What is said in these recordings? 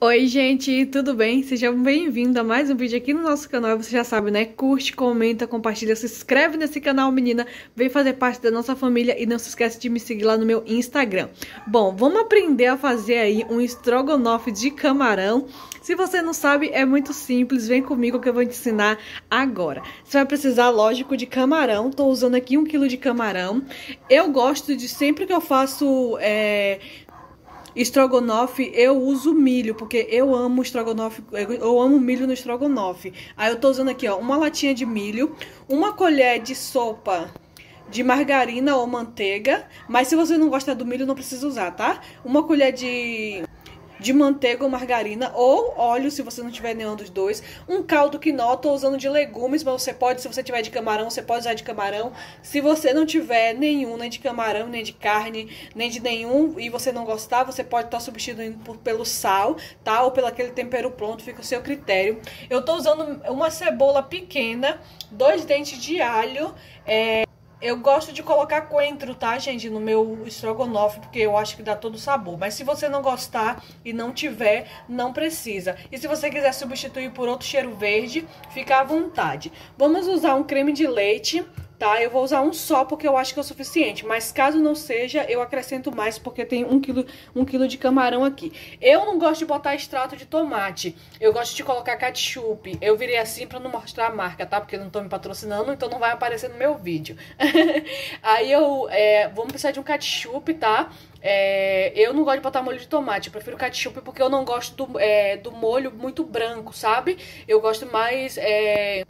Oi, gente, tudo bem? Sejam bem-vindos a mais um vídeo aqui no nosso canal. Você já sabe, né? Curte, comenta, compartilha, se inscreve nesse canal, menina. Vem fazer parte da nossa família e não se esquece de me seguir lá no meu Instagram. Bom, vamos aprender a fazer aí um estrogonofe de camarão. Se você não sabe, é muito simples. Vem comigo que eu vou te ensinar agora. Você vai precisar, lógico, de camarão. Tô usando aqui um quilo de camarão. Eu gosto de, sempre que eu faço... É, Estrogonofe, eu uso milho, porque eu amo estrogonofe, eu amo milho no estrogonofe. Aí eu tô usando aqui, ó, uma latinha de milho, uma colher de sopa de margarina ou manteiga, mas se você não gosta do milho, não precisa usar, tá? Uma colher de de manteiga ou margarina ou óleo, se você não tiver nenhum dos dois. Um caldo quinó, tô usando de legumes, mas você pode, se você tiver de camarão, você pode usar de camarão. Se você não tiver nenhum, nem de camarão, nem de carne, nem de nenhum, e você não gostar, você pode estar tá substituindo por, pelo sal, tá? Ou pelo aquele tempero pronto, fica o seu critério. Eu tô usando uma cebola pequena, dois dentes de alho, é... Eu gosto de colocar coentro, tá, gente, no meu estrogonofe, porque eu acho que dá todo o sabor. Mas se você não gostar e não tiver, não precisa. E se você quiser substituir por outro cheiro verde, fica à vontade. Vamos usar um creme de leite tá? Eu vou usar um só porque eu acho que é o suficiente, mas caso não seja, eu acrescento mais porque tem um quilo, um quilo de camarão aqui. Eu não gosto de botar extrato de tomate, eu gosto de colocar ketchup. Eu virei assim pra não mostrar a marca, tá? Porque eu não tô me patrocinando, então não vai aparecer no meu vídeo. Aí eu, é, vamos precisar de um ketchup, tá? É, eu não gosto de botar molho de tomate, eu prefiro ketchup porque eu não gosto do, é, do molho muito branco, sabe? Eu gosto mais... É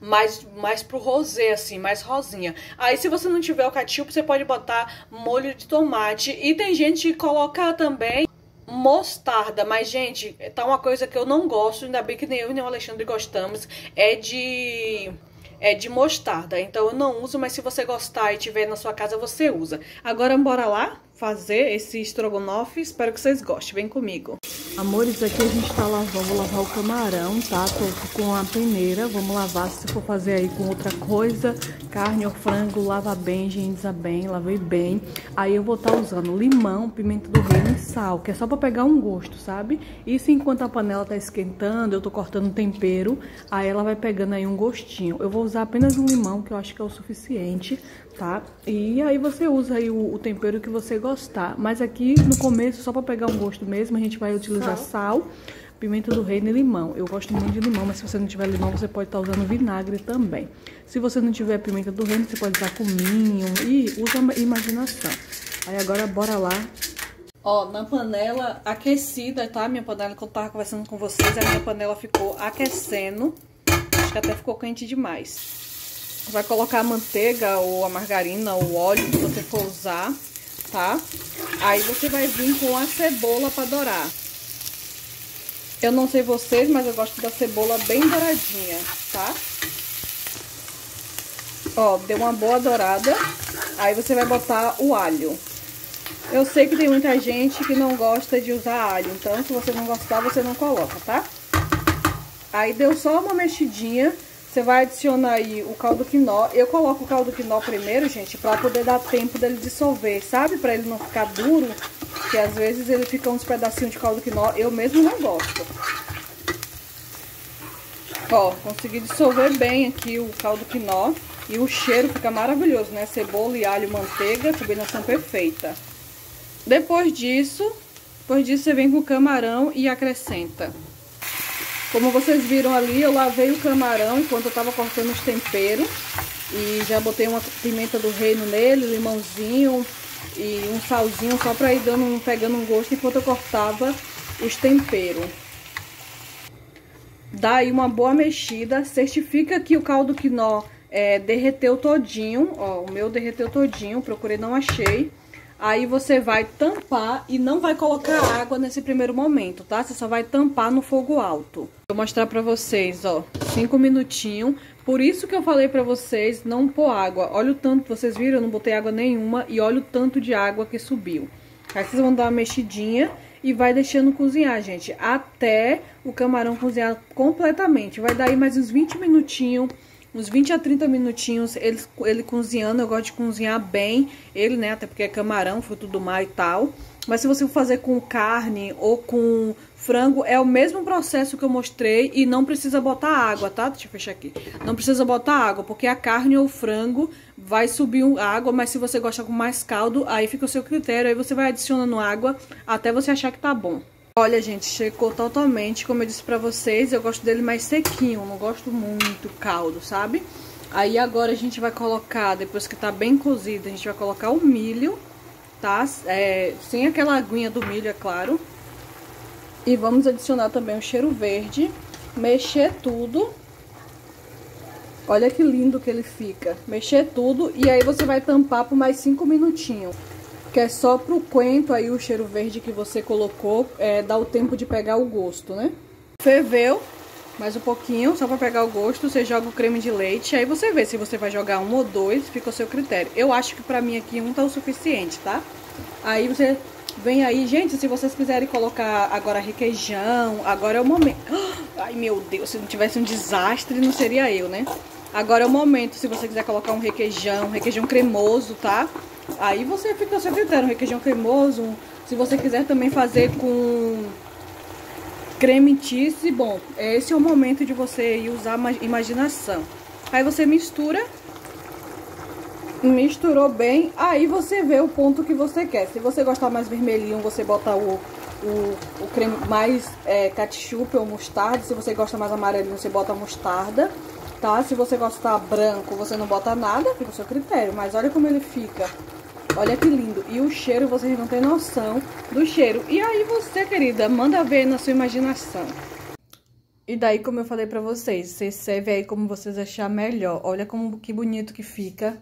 mais, mais pro rosé, assim, mais rosinha. Aí, se você não tiver o ketchup, você pode botar molho de tomate. E tem gente que coloca também mostarda, mas gente, tá uma coisa que eu não gosto, ainda bem que nem eu nem o Alexandre gostamos, é de é de mostarda. Então eu não uso, mas se você gostar e tiver na sua casa, você usa. Agora bora lá fazer esse estrogonofe. Espero que vocês gostem. Vem comigo. Amores, aqui a gente tá lavando, lavar o camarão, tá? Tô com a peneira, vamos lavar. Se for fazer aí com outra coisa, carne ou frango, lava bem, higieniza bem, lavei bem. Aí eu vou estar tá usando limão, pimenta do reino e sal, que é só pra pegar um gosto, sabe? Isso enquanto a panela tá esquentando, eu tô cortando tempero, aí ela vai pegando aí um gostinho. Eu vou usar apenas um limão, que eu acho que é o suficiente, tá? E aí você usa aí o, o tempero que você gostar. Mas aqui no começo, só pra pegar um gosto mesmo, a gente vai utilizar sal, pimenta do reino e limão. Eu gosto muito de limão, mas se você não tiver limão, você pode estar usando vinagre também. Se você não tiver pimenta do reino, você pode usar cominho e usa a imaginação. Aí agora bora lá. Ó, na panela aquecida, tá? Minha panela, quando eu tava conversando com vocês, a minha panela ficou aquecendo. Acho que até ficou quente demais. Vai colocar a manteiga ou a margarina ou óleo que você for usar, tá? Aí você vai vir com a cebola para dourar. Eu não sei vocês, mas eu gosto da cebola bem douradinha, tá? Ó, deu uma boa dourada. Aí você vai botar o alho. Eu sei que tem muita gente que não gosta de usar alho, então se você não gostar, você não coloca, tá? Aí deu só uma mexidinha, você vai adicionar aí o caldo quinó. Eu coloco o caldo quinó primeiro, gente, pra poder dar tempo dele dissolver, sabe? Pra ele não ficar duro que às vezes ele fica uns pedacinhos de caldo quinó, eu mesmo não gosto. Ó, consegui dissolver bem aqui o caldo quinó e o cheiro fica maravilhoso, né? Cebola e alho manteiga, combinação perfeita. Depois disso, depois disso você vem com o camarão e acrescenta. Como vocês viram ali, eu lavei o camarão enquanto eu tava cortando os temperos. E já botei uma pimenta do reino nele, limãozinho, e um salzinho só para ir dando, pegando um gosto enquanto eu cortava os temperos. Dá aí uma boa mexida, certifica que o caldo quinó é, derreteu todinho, ó, o meu derreteu todinho, procurei, não achei. Aí você vai tampar e não vai colocar água nesse primeiro momento, tá? Você só vai tampar no fogo alto. Vou mostrar pra vocês, ó, cinco minutinhos. Por isso que eu falei pra vocês não pôr água. Olha o tanto, vocês viram? Eu não botei água nenhuma e olha o tanto de água que subiu. Aí vocês vão dar uma mexidinha e vai deixando cozinhar, gente, até o camarão cozinhar completamente. Vai dar aí mais uns 20 minutinhos uns 20 a 30 minutinhos ele, ele cozinhando. Eu gosto de cozinhar bem ele, né? Até porque é camarão, fruto do mar e tal. Mas se você for fazer com carne ou com frango, é o mesmo processo que eu mostrei e não precisa botar água, tá? Deixa eu fechar aqui. Não precisa botar água, porque a carne ou o frango vai subir água, mas se você gosta com mais caldo, aí fica o seu critério. Aí você vai adicionando água até você achar que tá bom. Olha, gente, secou totalmente. Como eu disse pra vocês, eu gosto dele mais sequinho. Não gosto muito caldo, sabe? Aí agora a gente vai colocar, depois que tá bem cozido, a gente vai colocar o milho, tá? É, sem aquela aguinha do milho, é claro. E vamos adicionar também o cheiro verde. Mexer tudo. Olha que lindo que ele fica. Mexer tudo e aí você vai tampar por mais 5 minutinhos que é só pro coentro aí o cheiro verde que você colocou, é, dá o tempo de pegar o gosto, né? Ferveu, mais um pouquinho, só pra pegar o gosto, você joga o creme de leite, aí você vê se você vai jogar um ou dois, fica ao seu critério. Eu acho que pra mim aqui um tá o suficiente, tá? Aí você vem aí, gente, se vocês quiserem colocar agora requeijão, agora é o momento. Ai, meu Deus, se não tivesse um desastre, não seria eu, né? Agora é o momento, se você quiser colocar um requeijão, um requeijão cremoso, tá? Aí você fica ao seu critério, um requeijão cremoso. Se você quiser também fazer com creme cheese, bom, esse é o momento de você usar imaginação. Aí você mistura, misturou bem, aí você vê o ponto que você quer. Se você gostar mais vermelhinho, você bota o, o, o creme mais é, ketchup ou mostarda. Se você gosta mais amarelinho, você bota mostarda, tá? Se você gostar branco, você não bota nada, fica ao seu critério. Mas olha como ele fica Olha que lindo. E o cheiro, vocês não têm noção do cheiro. E aí você, querida, manda ver na sua imaginação. E daí, como eu falei pra vocês, você serve aí como vocês achar melhor. Olha como que bonito que fica.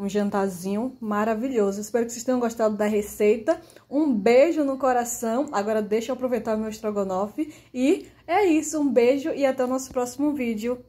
Um jantarzinho maravilhoso. Espero que vocês tenham gostado da receita. Um beijo no coração. Agora deixa eu aproveitar o meu estrogonofe. E é isso, um beijo e até o nosso próximo vídeo.